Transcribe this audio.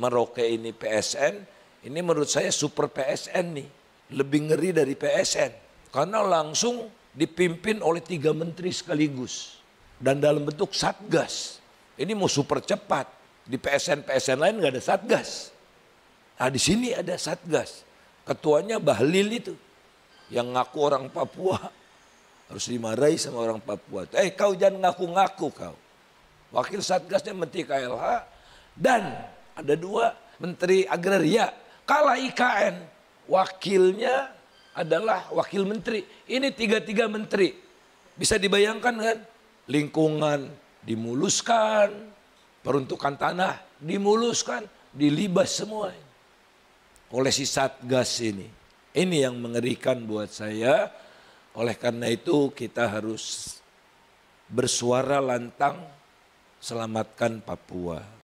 Merauke ini PSN, ini menurut saya super PSN nih. Lebih ngeri dari PSN. Karena langsung dipimpin oleh tiga menteri sekaligus. Dan dalam bentuk satgas. Ini mau super cepat. Di PSN-PSN lain nggak ada satgas. Nah di sini ada satgas. Ketuanya Bahlil itu. Yang ngaku orang Papua. Harus dimarahi sama orang Papua. Eh kau jangan ngaku-ngaku kau. Wakil satgasnya Menteri KLH. Dan ada dua Menteri Agraria. Kala IKN. Wakilnya adalah wakil menteri. Ini tiga-tiga menteri. Bisa dibayangkan kan? Lingkungan dimuluskan, peruntukan tanah dimuluskan, dilibas semua. Oleh si Satgas ini. Ini yang mengerikan buat saya. Oleh karena itu kita harus bersuara lantang selamatkan Papua.